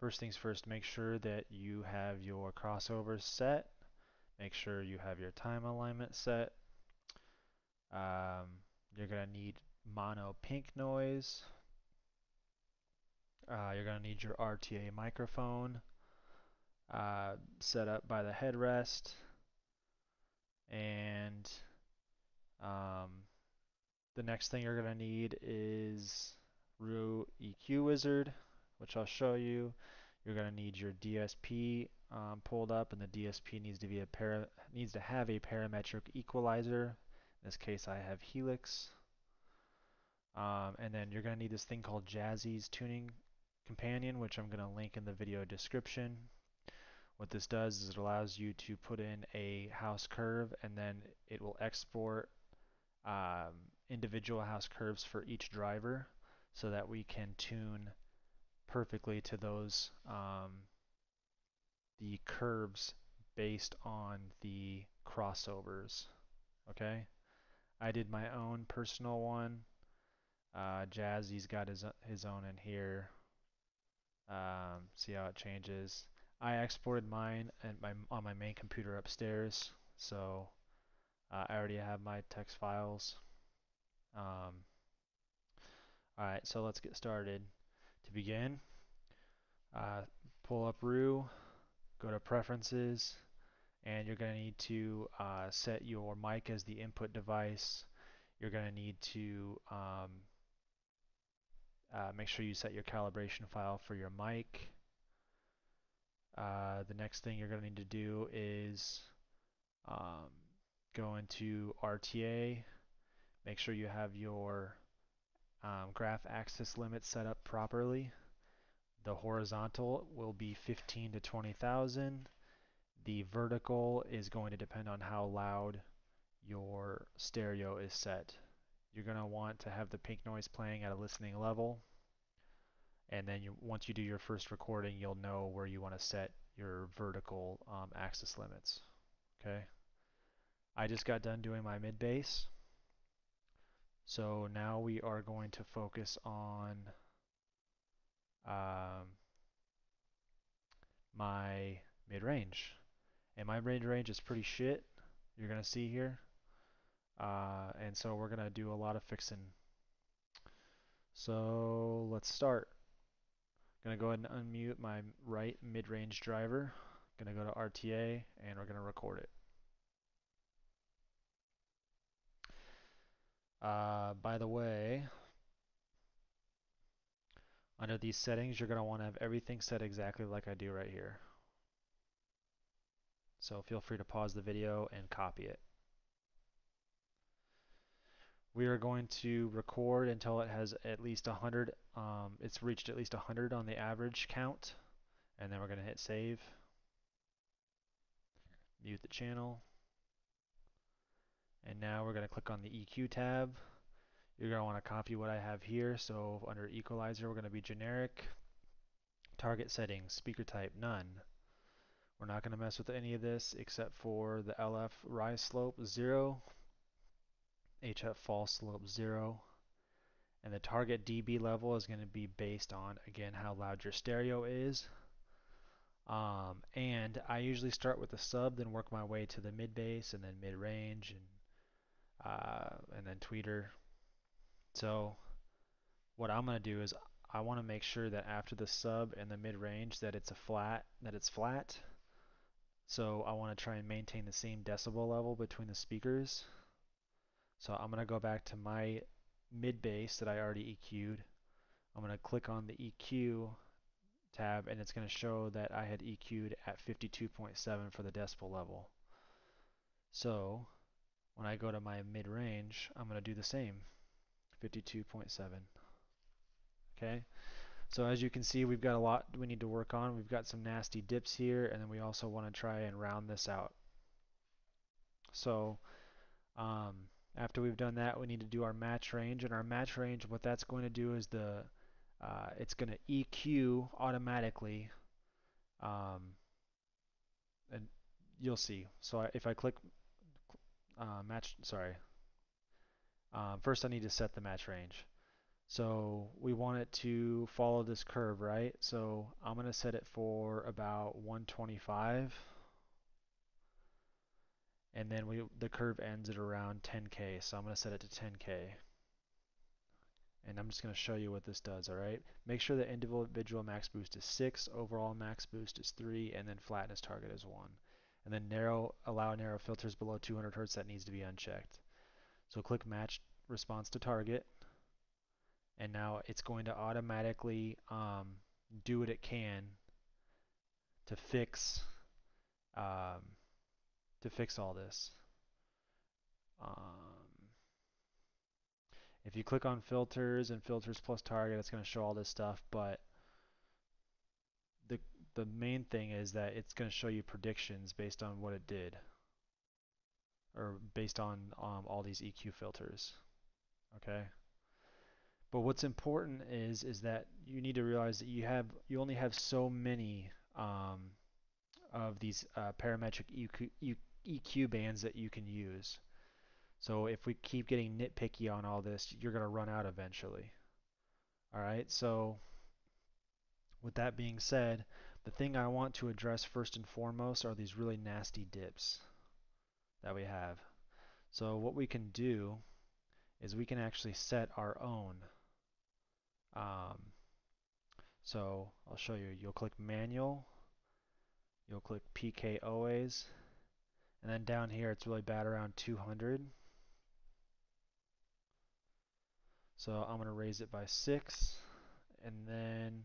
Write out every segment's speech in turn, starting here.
first things first, make sure that you have your crossovers set. Make sure you have your time alignment set. Um, you're going to need mono pink noise. Uh, you're going to need your RTA microphone uh, set up by the headrest. And um, the next thing you're going to need is Room EQ Wizard, which I'll show you. You're going to need your DSP um, pulled up, and the DSP needs to be a para needs to have a parametric equalizer. In this case, I have Helix. Um, and then you're going to need this thing called Jazzi's Tuning Companion, which I'm going to link in the video description. What this does is it allows you to put in a house curve and then it will export um, individual house curves for each driver so that we can tune perfectly to those um, the curves based on the crossovers okay? I did my own personal one. Uh, Jazzi's got his, his own in here. Um, see how it changes. I exported mine and my, on my main computer upstairs so uh, I already have my text files. Um, alright so let's get started to begin. Uh, pull up Rue go to preferences and you're going to need to uh, set your mic as the input device. You're going to need to um, uh, make sure you set your calibration file for your mic. Uh, the next thing you're going to need to do is um, go into RTA make sure you have your um, graph axis limit set up properly the horizontal will be 15 to 20,000. The vertical is going to depend on how loud your stereo is set. You're going to want to have the pink noise playing at a listening level. And then you, once you do your first recording, you'll know where you want to set your vertical um, axis limits. Okay. I just got done doing my mid bass. So now we are going to focus on um, my mid-range. And my mid-range is pretty shit, you're going to see here. Uh, and so we're going to do a lot of fixing. So let's start. Going to go ahead and unmute my right mid-range driver. Going to go to RTA and we're going to record it. Uh, by the way, under these settings, you're going to want to have everything set exactly like I do right here. So feel free to pause the video and copy it. We are going to record until it has at least 100, um, it's reached at least 100 on the average count, and then we're going to hit save. Mute the channel. And now we're going to click on the EQ tab. You're going to want to copy what I have here. So under equalizer, we're going to be generic. Target settings, speaker type, none. We're not going to mess with any of this except for the LF rise slope, 0. HF fall slope, 0. And the target dB level is going to be based on, again, how loud your stereo is. Um, and I usually start with the sub, then work my way to the mid bass, and then mid range, and uh, and then tweeter. So what I'm going to do is I want to make sure that after the sub and the mid-range that it's a flat, that it's flat. So I want to try and maintain the same decibel level between the speakers. So I'm going to go back to my mid bass that I already EQ'd. I'm going to click on the EQ tab and it's going to show that I had EQ'd at 52.7 for the decibel level. So when I go to my mid range, I'm going to do the same, 52.7. Okay, so as you can see, we've got a lot we need to work on. We've got some nasty dips here, and then we also want to try and round this out. So um, after we've done that, we need to do our match range, and our match range, what that's going to do is the uh, it's going to EQ automatically, um, and you'll see. So if I click uh, match, sorry, um, first I need to set the match range. So we want it to follow this curve, right? So I'm going to set it for about 125. And then we the curve ends at around 10k, so I'm going to set it to 10k. And I'm just going to show you what this does, all right? Make sure the individual max boost is 6, overall max boost is 3, and then flatness target is 1. And then narrow allow narrow filters below 200 hertz, that needs to be unchecked. So click match response to target, and now it's going to automatically um, do what it can to fix um, to fix all this. Um, if you click on filters and filters plus target, it's going to show all this stuff, but the main thing is that it's going to show you predictions based on what it did or based on um, all these EQ filters. Okay. But what's important is is that you need to realize that you have you only have so many um, of these uh, parametric EQ, EQ bands that you can use. So if we keep getting nitpicky on all this, you're going to run out eventually. All right, so with that being said, the thing I want to address first and foremost are these really nasty dips that we have. So what we can do is we can actually set our own. Um, so I'll show you. You'll click Manual, you'll click PK Always, and then down here it's really bad around 200. So I'm going to raise it by 6. And then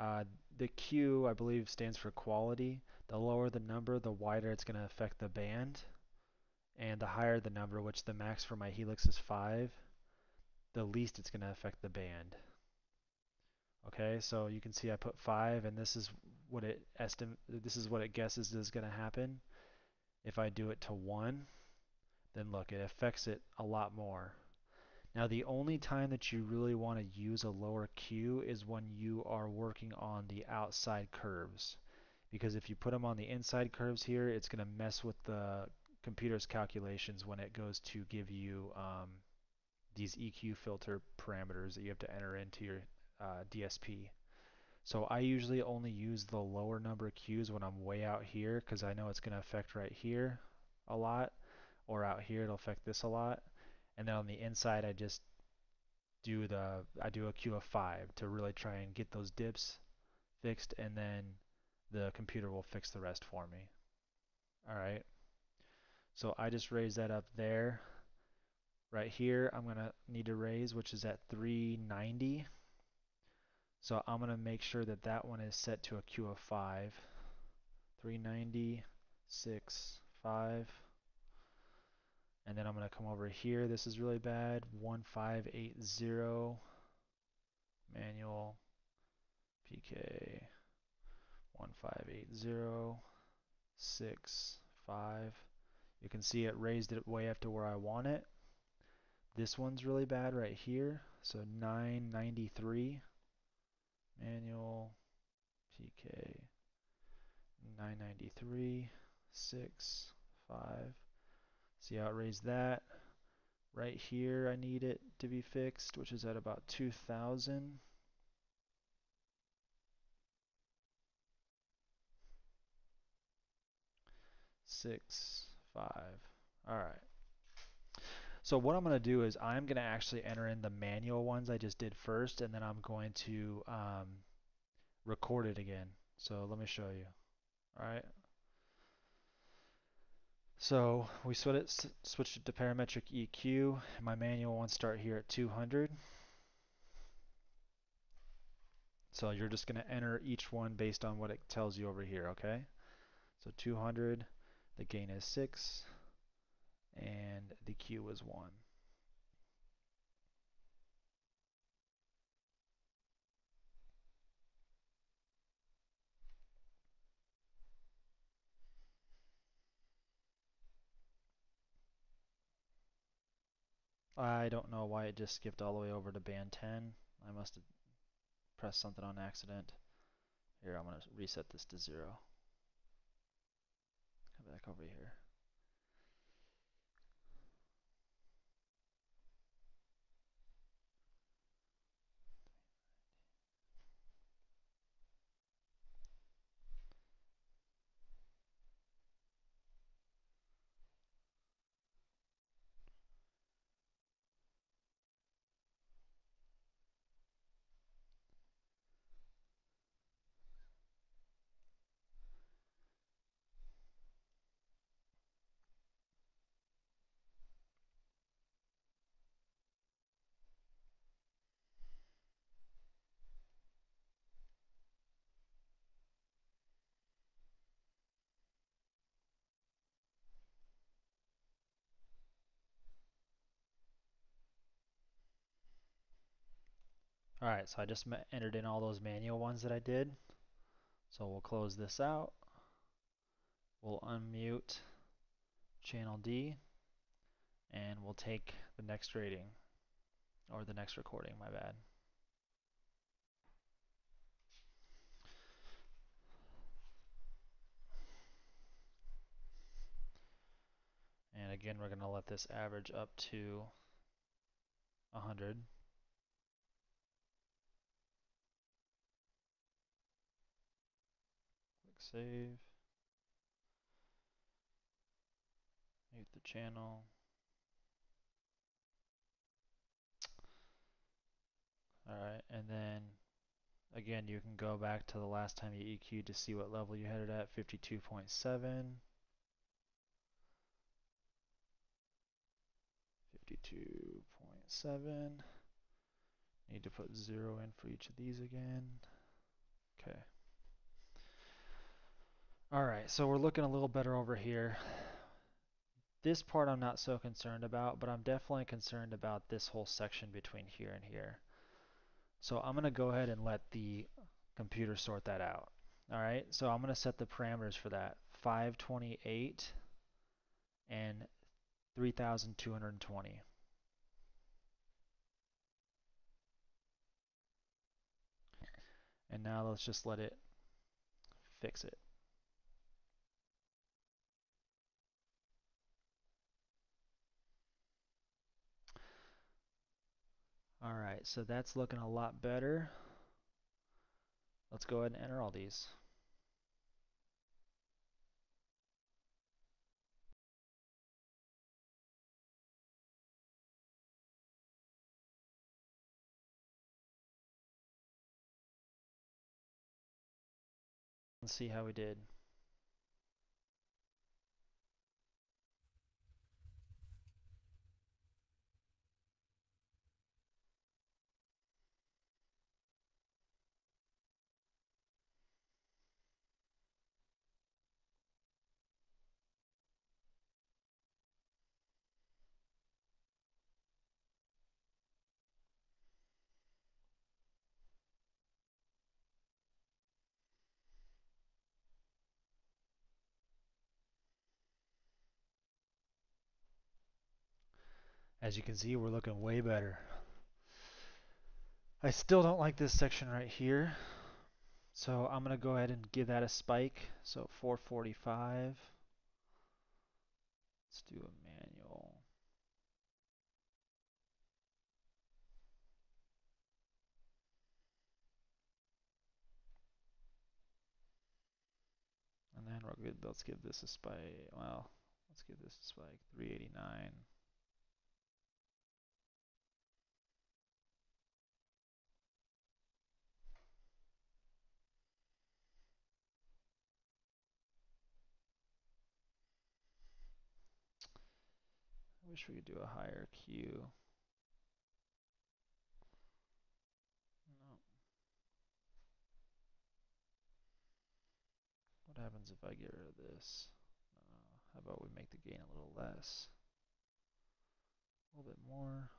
uh, the Q, I believe, stands for quality. The lower the number, the wider it's going to affect the band. And the higher the number, which the max for my Helix is 5, the least it's going to affect the band. Okay, so you can see I put 5, and this is what it estim this is what it guesses is going to happen. If I do it to 1, then look, it affects it a lot more. Now the only time that you really want to use a lower Q is when you are working on the outside curves. Because if you put them on the inside curves here, it's going to mess with the computer's calculations when it goes to give you um, these EQ filter parameters that you have to enter into your uh, DSP. So I usually only use the lower number Qs when I'm way out here because I know it's going to affect right here a lot or out here it'll affect this a lot and then on the inside I just do the I do a Q of 5 to really try and get those dips fixed and then the computer will fix the rest for me. Alright, so I just raise that up there. Right here I'm going to need to raise which is at 390. So I'm going to make sure that that one is set to a Q of 5. 390, 6, 5. And then I'm going to come over here. This is really bad. 1580 manual PK 1580 6 5. You can see it raised it way up to where I want it. This one's really bad right here. So 993 manual PK 993 6 5 See how it raised that? Right here I need it to be fixed, which is at about 2000. Six, five. All right. So what I'm going to do is I'm going to actually enter in the manual ones I just did first, and then I'm going to um, record it again. So let me show you. All right. So we switch it, switched it to parametric EQ. My manual ones start here at 200. So you're just going to enter each one based on what it tells you over here, okay? So 200, the gain is 6, and the Q is 1. I don't know why it just skipped all the way over to band 10. I must have pressed something on accident. Here, I'm going to reset this to 0. Come back over here. Alright, so I just entered in all those manual ones that I did. So we'll close this out. We'll unmute channel D and we'll take the next rating or the next recording, my bad. And again, we're going to let this average up to 100. Save. Mute the channel. Alright, and then again, you can go back to the last time you EQ'd to see what level you had it at, 52.7. 52.7. Need to put zero in for each of these again. Okay. All right, so we're looking a little better over here. This part I'm not so concerned about, but I'm definitely concerned about this whole section between here and here. So I'm going to go ahead and let the computer sort that out. All right, so I'm going to set the parameters for that. 528 and 3220. And now let's just let it fix it. All right, so that's looking a lot better. Let's go ahead and enter all these. Let's see how we did. As you can see, we're looking way better. I still don't like this section right here. So I'm going to go ahead and give that a spike. So 445. Let's do a manual. And then we're good. Let's give this a spike. Well, let's give this a spike. 389. Wish we could do a higher Q. No. What happens if I get rid of this? Uh, how about we make the gain a little less? A little bit more.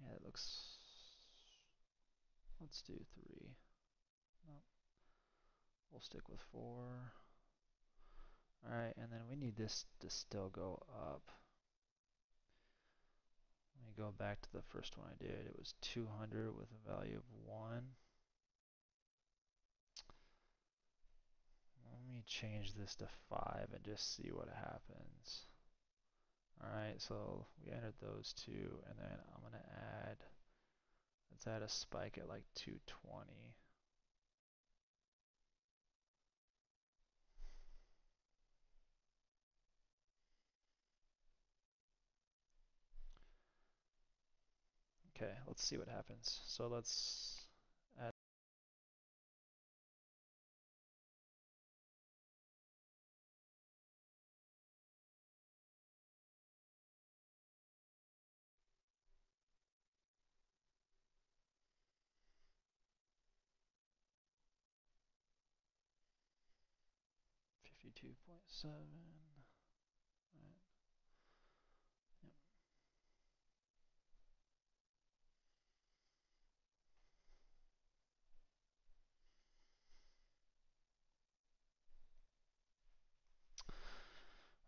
Yeah, it looks... Let's do three. Nope. We'll stick with four. Alright, and then we need this to still go up. Let me go back to the first one I did. It was 200 with a value of 1. Let me change this to 5 and just see what happens. Alright, so we entered those two, and then I'm going to add, let's add a spike at like 220. Okay, let's see what happens. So let's add Fifty-two point seven.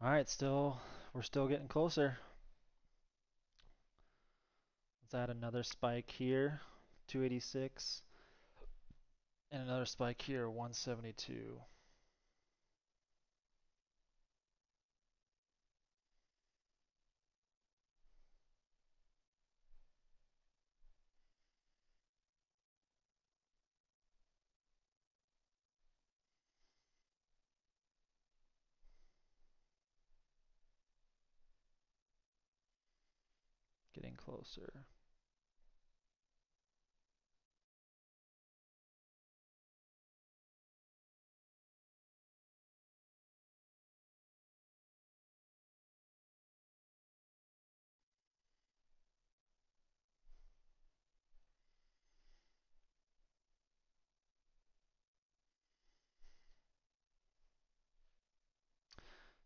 All right, still, we're still getting closer. Let's add another spike here, 286, and another spike here, 172. Getting closer.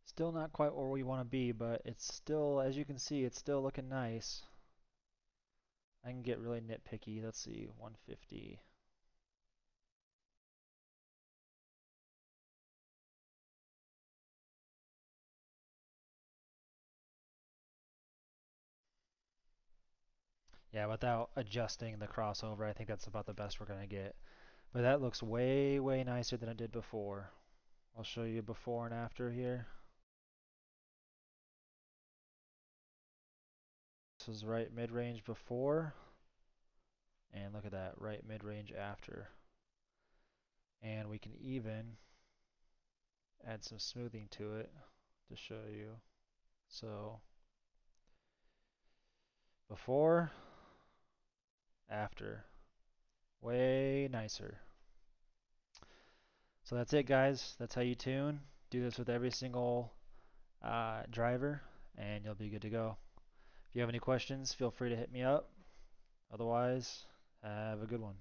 Still not quite where we want to be, but it's still, as you can see, it's still looking nice. I can get really nitpicky. Let's see, 150. Yeah, without adjusting the crossover, I think that's about the best we're going to get. But that looks way, way nicer than it did before. I'll show you before and after here. This was right mid-range before. And look at that, right mid-range after. And we can even add some smoothing to it to show you. So before, after, way nicer. So that's it guys, that's how you tune. Do this with every single uh, driver and you'll be good to go. If you have any questions, feel free to hit me up. Otherwise, have a good one.